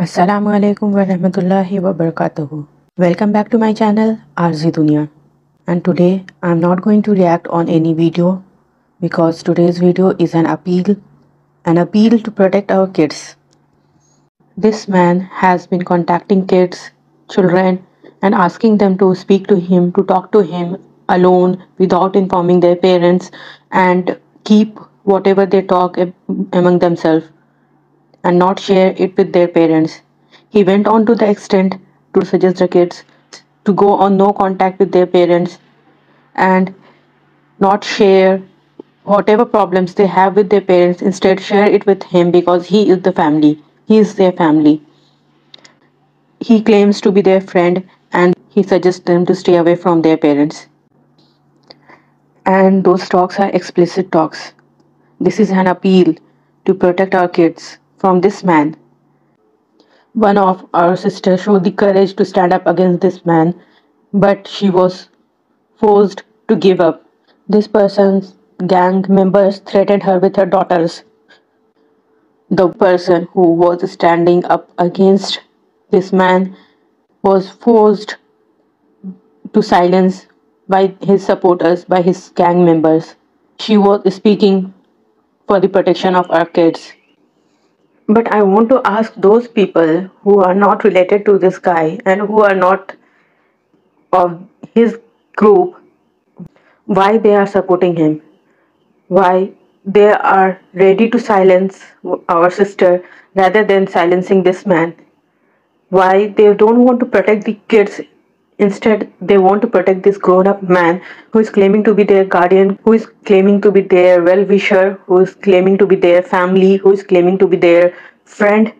Assalamu alaikum wa rahmatullahi wa barakatuhu. Welcome back to my channel Aarzi Duniya. And today I'm not going to react on any video because today's video is an appeal, an appeal to protect our kids. This man has been contacting kids, children, and asking them to speak to him, to talk to him alone without informing their parents, and keep whatever they talk among themselves and not share it with their parents. He went on to the extent to suggest the kids to go on no contact with their parents and not share whatever problems they have with their parents. Instead share it with him because he is the family. He is their family. He claims to be their friend and he suggests them to stay away from their parents. And those talks are explicit talks. This is an appeal to protect our kids from this man one of our sisters showed the courage to stand up against this man but she was forced to give up this person's gang members threatened her with her daughters the person who was standing up against this man was forced to silence by his supporters, by his gang members. She was speaking for the protection of our kids. But I want to ask those people who are not related to this guy and who are not of his group why they are supporting him, why they are ready to silence our sister rather than silencing this man, why they don't want to protect the kids instead they want to protect this grown up man who is claiming to be their guardian who is claiming to be their well wisher who is claiming to be their family who is claiming to be their friend.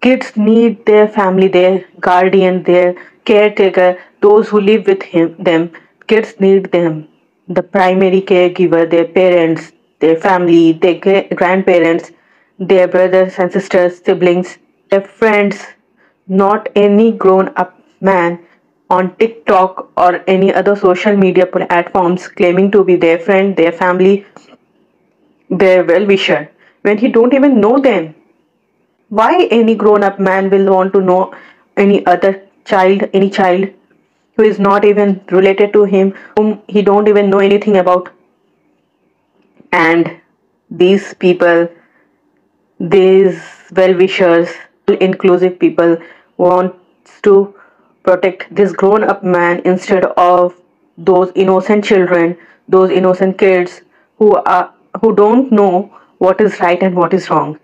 Kids need their family their guardian their caretaker those who live with him them. Kids need them. The primary caregiver their parents their family their grandparents their brothers and sisters siblings their friends. Not any grown up man on TikTok or any other social media platforms claiming to be their friend, their family, their well wisher when he don't even know them. Why any grown up man will want to know any other child, any child who is not even related to him, whom he don't even know anything about? And these people, these well wishers, inclusive people wants to protect this grown up man instead of those innocent children, those innocent kids who are who don't know what is right and what is wrong,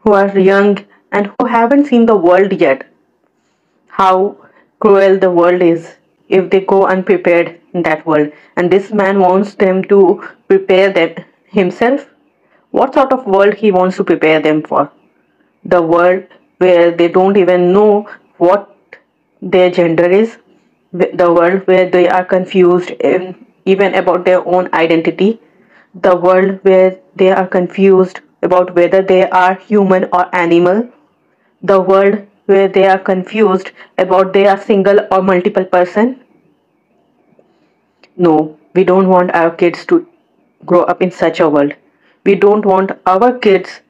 who are young and who haven't seen the world yet. How cruel the world is if they go unprepared in that world. And this man wants them to prepare them himself. What sort of world he wants to prepare them for? The world where they don't even know what their gender is, the world where they are confused in, even about their own identity, the world where they are confused about whether they are human or animal, the world where they are confused about they are single or multiple person. No, we don't want our kids to grow up in such a world. We don't want our kids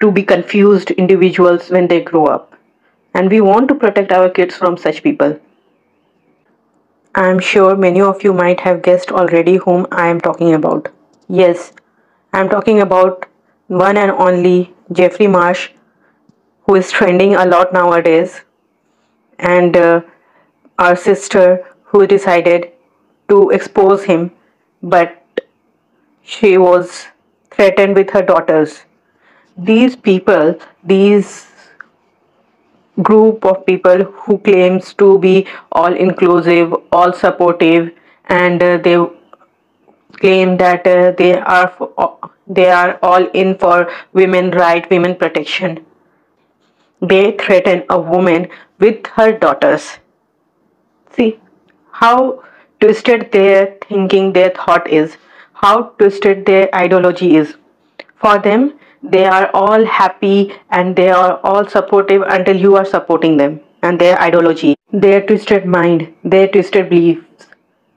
to be confused individuals when they grow up. And we want to protect our kids from such people. I am sure many of you might have guessed already whom I am talking about. Yes, I am talking about one and only Jeffrey Marsh, who is trending a lot nowadays, and uh, our sister who decided to expose him, but she was threatened with her daughters. These people, these group of people who claims to be all inclusive all supportive and uh, they claim that uh, they are for, they are all in for women right women protection. They threaten a woman with her daughters. See how twisted their thinking their thought is. How twisted their ideology is. For them they are all happy and they are all supportive until you are supporting them and their ideology their twisted mind their twisted beliefs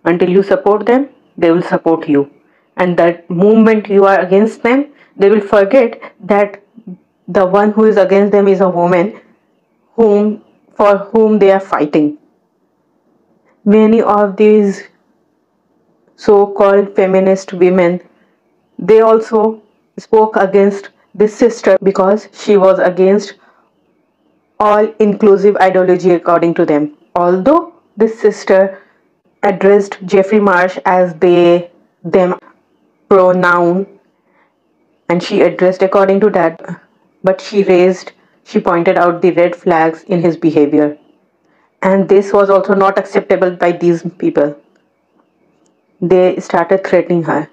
until you support them they will support you and that moment you are against them they will forget that the one who is against them is a woman whom for whom they are fighting. Many of these so-called feminist women they also spoke against this sister because she was against all inclusive ideology according to them. Although this sister addressed Jeffrey Marsh as they, them pronoun and she addressed according to that, but she raised, she pointed out the red flags in his behavior. And this was also not acceptable by these people. They started threatening her.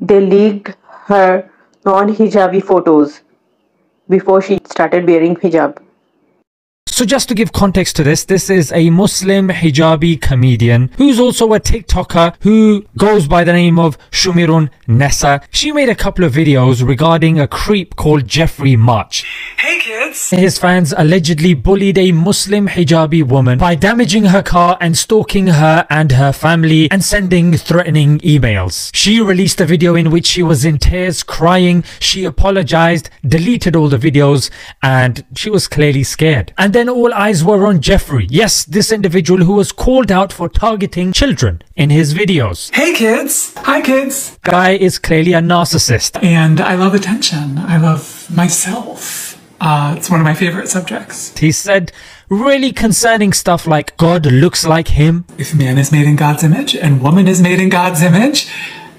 They leaked her non hijabi photos before she started wearing hijab. So just to give context to this, this is a Muslim hijabi comedian who's also a TikToker who goes by the name of Shumirun Nessa. She made a couple of videos regarding a creep called Jeffrey Marsh. Hey kids! His fans allegedly bullied a Muslim hijabi woman by damaging her car and stalking her and her family and sending threatening emails. She released a video in which she was in tears crying. She apologized, deleted all the videos and she was clearly scared. And then all eyes were on Jeffrey. Yes, this individual who was called out for targeting children in his videos. Hey kids! Hi kids! Guy is clearly a narcissist. And I love attention. I love myself. Uh, it's one of my favorite subjects. He said really concerning stuff like God looks like him. If man is made in God's image and woman is made in God's image,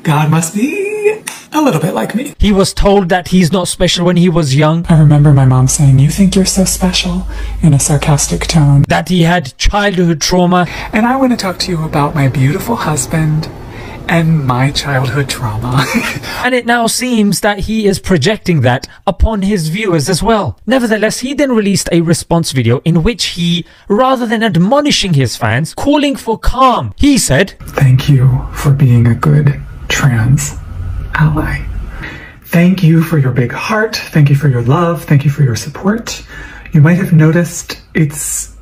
God must be a little bit like me. He was told that he's not special when he was young. I remember my mom saying, You think you're so special in a sarcastic tone. That he had childhood trauma. And I want to talk to you about my beautiful husband and my childhood trauma. and it now seems that he is projecting that upon his viewers as well. Nevertheless, he then released a response video in which he, rather than admonishing his fans, calling for calm, he said, Thank you for being a good trans ally. Thank you for your big heart. Thank you for your love. Thank you for your support. You might have noticed it's,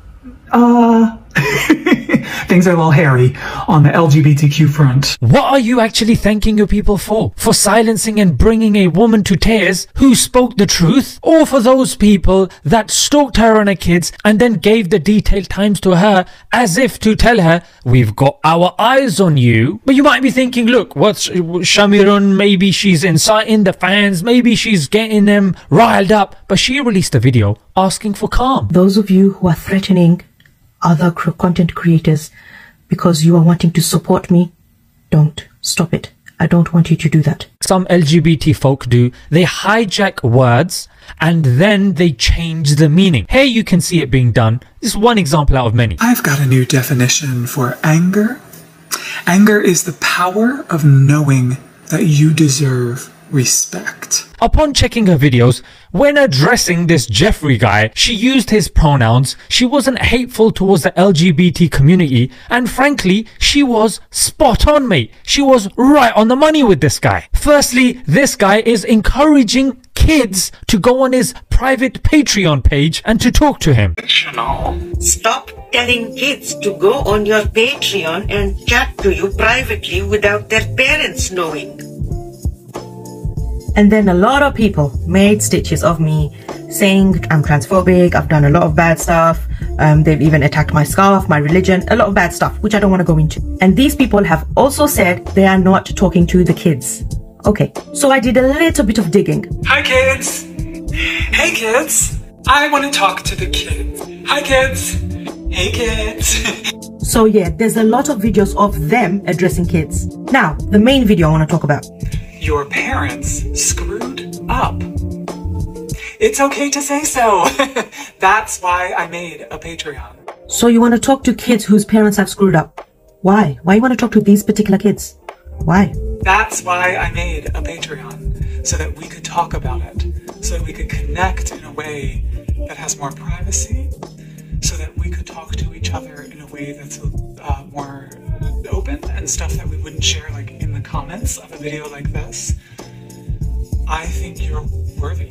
uh, things are a little hairy on the LGBTQ front. What are you actually thanking your people for? For silencing and bringing a woman to tears who spoke the truth? Or for those people that stalked her and her kids and then gave the detailed times to her as if to tell her, we've got our eyes on you? But you might be thinking, look, what's Shumirun? Maybe she's inciting the fans. Maybe she's getting them riled up. But she released a video asking for calm. Those of you who are threatening other content creators because you are wanting to support me, don't. Stop it. I don't want you to do that. Some LGBT folk do. They hijack words and then they change the meaning. Here you can see it being done. This is one example out of many. I've got a new definition for anger. Anger is the power of knowing that you deserve respect. Upon checking her videos, when addressing this Jeffrey guy, she used his pronouns, she wasn't hateful towards the LGBT community, and frankly, she was spot on, mate. She was right on the money with this guy. Firstly, this guy is encouraging kids to go on his private Patreon page and to talk to him. Stop telling kids to go on your Patreon and chat to you privately without their parents knowing. And then a lot of people made stitches of me saying I'm transphobic, I've done a lot of bad stuff, um, they've even attacked my scarf, my religion, a lot of bad stuff, which I don't want to go into. And these people have also said they are not talking to the kids. Okay, so I did a little bit of digging. Hi kids! Hey kids! I want to talk to the kids. Hi kids! Hey kids! so yeah, there's a lot of videos of them addressing kids. Now, the main video I want to talk about your parents screwed up. It's okay to say so. That's why I made a Patreon. So you want to talk to kids whose parents have screwed up? Why? Why you want to talk to these particular kids? Why? That's why I made a Patreon. So that we could talk about it. So that we could connect in a way that has more privacy. So that we could talk to each other in a way that's uh, more open and stuff that we wouldn't share like in the comments of a video like this, I think you're worthy.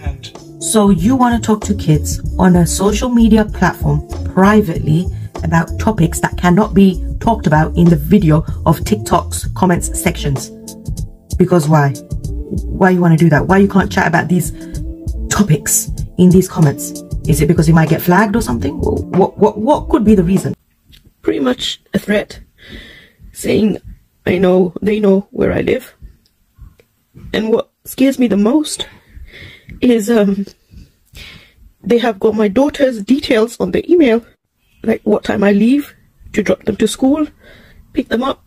And so you want to talk to kids on a social media platform privately about topics that cannot be talked about in the video of TikTok's comments sections. Because why? Why you want to do that? Why you can't chat about these topics in these comments? Is it because you might get flagged or something? What, what, what could be the reason? Pretty much a threat saying, I know, they know where I live. And what scares me the most is, um, they have got my daughter's details on the email, like what time I leave to drop them to school, pick them up.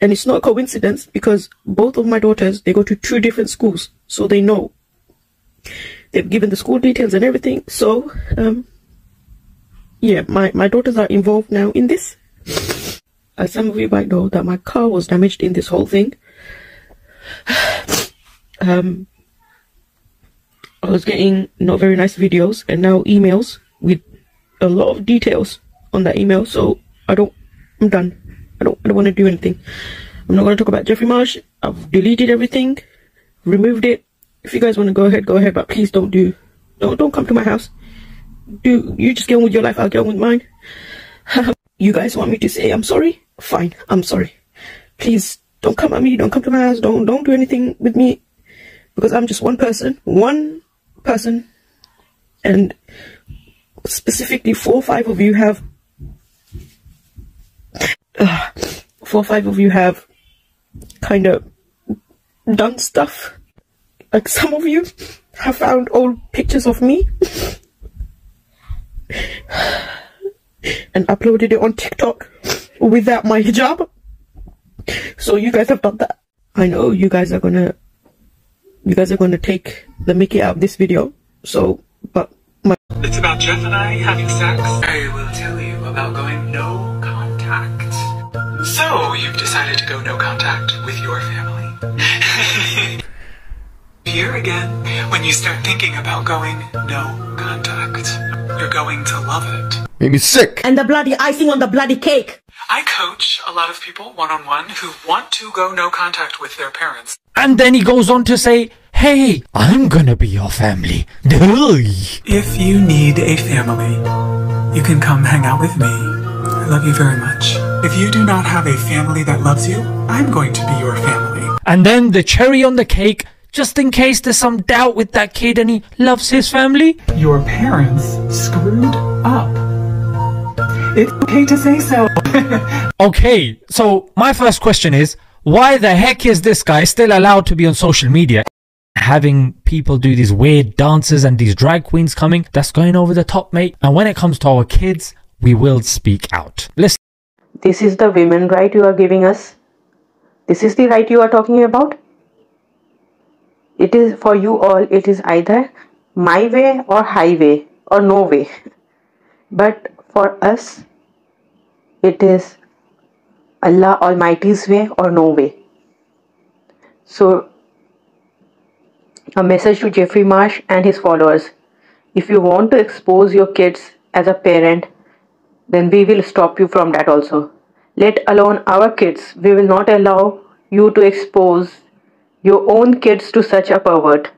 And it's not a coincidence because both of my daughters, they go to two different schools, so they know. They've given the school details and everything, so, um, yeah, my, my daughters are involved now in this. As some of you might know that my car was damaged in this whole thing. um, I was getting not very nice videos and now emails with a lot of details on that email. So I don't, I'm done. I don't, I don't want to do anything. I'm not going to talk about Jeffrey Marsh. I've deleted everything, removed it. If you guys want to go ahead, go ahead, but please don't do, don't, don't come to my house. Do, you just get on with your life, I'll get on with mine. you guys want me to say I'm sorry? Fine, I'm sorry. Please don't come at me, don't come to my house, don't, don't do anything with me. Because I'm just one person, one person and specifically four or five of you have uh, four or five of you have kind of done stuff like some of you have found old pictures of me and uploaded it on TikTok without my hijab so you guys have done that I know you guys are gonna you guys are to take the mickey out of this video. So, but my... It's about Jeff and I having sex. I will tell you about going no contact. So, you've decided to go no contact with your family. Here again, when you start thinking about going no contact, you're going to love it. Made me sick. And the bloody icing on the bloody cake. I coach a lot of people one on one who want to go no contact with their parents. And then he goes on to say, Hey, I'm gonna be your family. If you need a family, you can come hang out with me. I love you very much. If you do not have a family that loves you, I'm going to be your family. And then the cherry on the cake, just in case there's some doubt with that kid and he loves his family. Your parents screwed up. It's okay to say so. okay, so my first question is, why the heck is this guy still allowed to be on social media? Having people do these weird dances and these drag queens coming, that's going over the top, mate. And when it comes to our kids, we will speak out. Listen. This is the women right you are giving us. This is the right you are talking about. It is for you all, it is either my way or highway or no way. But for us, it is Allah Almighty's way or no way. So, a message to Jeffrey Marsh and his followers. If you want to expose your kids as a parent, then we will stop you from that also. Let alone our kids. We will not allow you to expose your own kids to such a pervert.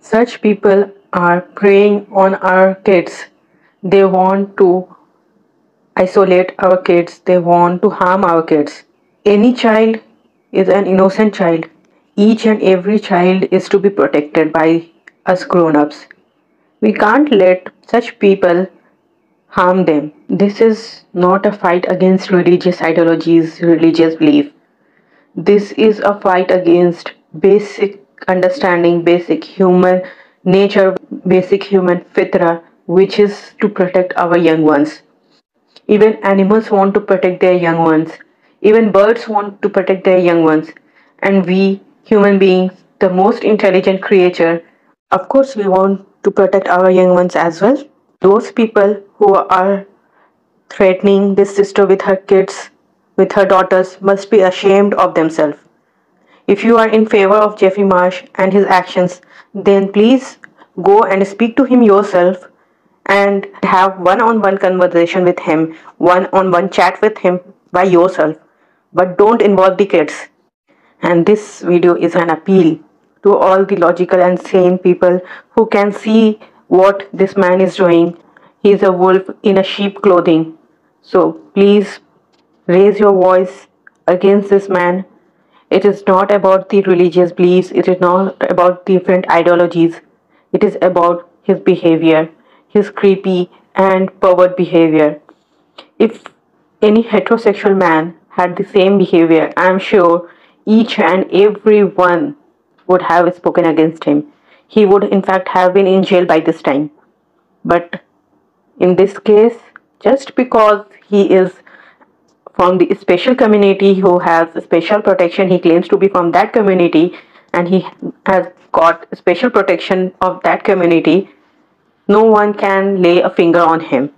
Such people are preying on our kids they want to isolate our kids, they want to harm our kids. Any child is an innocent child. Each and every child is to be protected by us grown ups. We can't let such people harm them. This is not a fight against religious ideologies, religious belief. This is a fight against basic understanding, basic human nature, basic human fitra which is to protect our young ones. Even animals want to protect their young ones. Even birds want to protect their young ones. And we, human beings, the most intelligent creature, of course, we want to protect our young ones as well. Those people who are threatening this sister with her kids, with her daughters, must be ashamed of themselves. If you are in favor of Jeffrey Marsh and his actions, then please go and speak to him yourself and have one-on-one conversation with him, one-on-one chat with him by yourself. But don't involve the kids. And this video is an appeal to all the logical and sane people who can see what this man is doing. He is a wolf in a sheep clothing. So please raise your voice against this man. It is not about the religious beliefs. It is not about different ideologies. It is about his behavior, his creepy and pervert behavior. If any heterosexual man had the same behavior, I'm sure each and every one would have spoken against him. He would, in fact, have been in jail by this time. But in this case, just because he is from the special community who has special protection, he claims to be from that community and he has got special protection of that community, no one can lay a finger on him.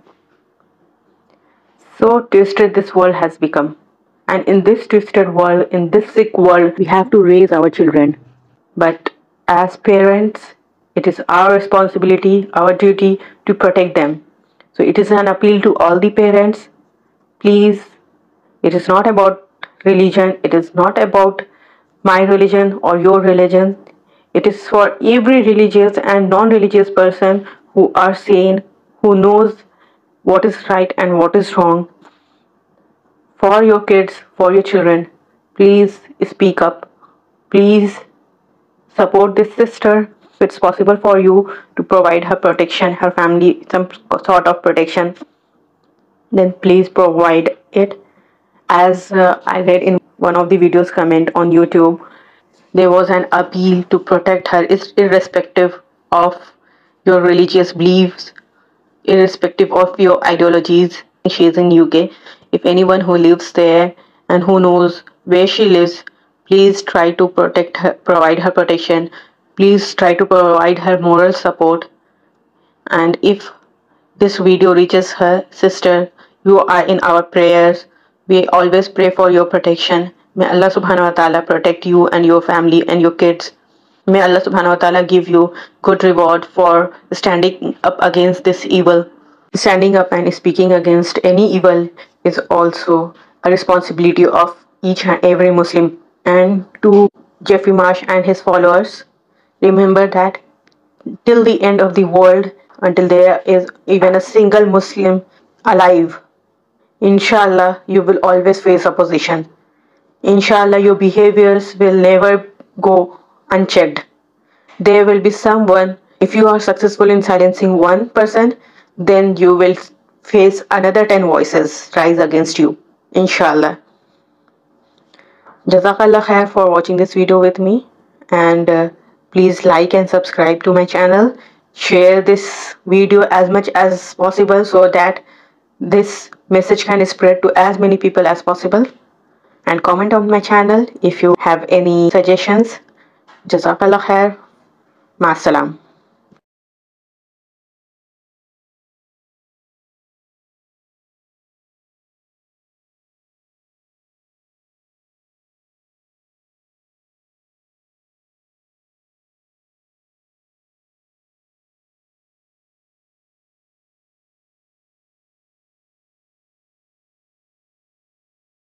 So twisted this world has become. And in this twisted world, in this sick world, we have to raise our children. But as parents, it is our responsibility, our duty to protect them. So it is an appeal to all the parents. Please, it is not about religion, it is not about my religion or your religion. It is for every religious and non religious person who are sane, who knows what is right and what is wrong. For your kids, for your children, please speak up. Please support this sister if it's possible for you to provide her protection her family some sort of protection then please provide it as uh, i read in one of the videos comment on youtube there was an appeal to protect her irrespective of your religious beliefs irrespective of your ideologies. She is in uk if anyone who lives there and who knows where she lives please try to protect her provide her protection. Please try to provide her moral support. And if this video reaches her sister you are in our prayers we always pray for your protection. May allah subhanahu wa ta'ala protect you and your family and your kids. May allah subhanahu wa ta'ala give you good reward for standing up against this evil. Standing up and speaking against any evil is also a responsibility of each and every muslim. And to Jeffrey Marsh and his followers, remember that till the end of the world, until there is even a single Muslim alive, inshallah, you will always face opposition. Inshallah, your behaviors will never go unchecked. There will be someone, if you are successful in silencing one person, then you will face another 10 voices rise against you. Inshallah. Jazakallah khair for watching this video with me and uh, please like and subscribe to my channel. Share this video as much as possible so that this message can spread to as many people as possible and comment on my channel if you have any suggestions. Jazakallah khair. Ma'asalam.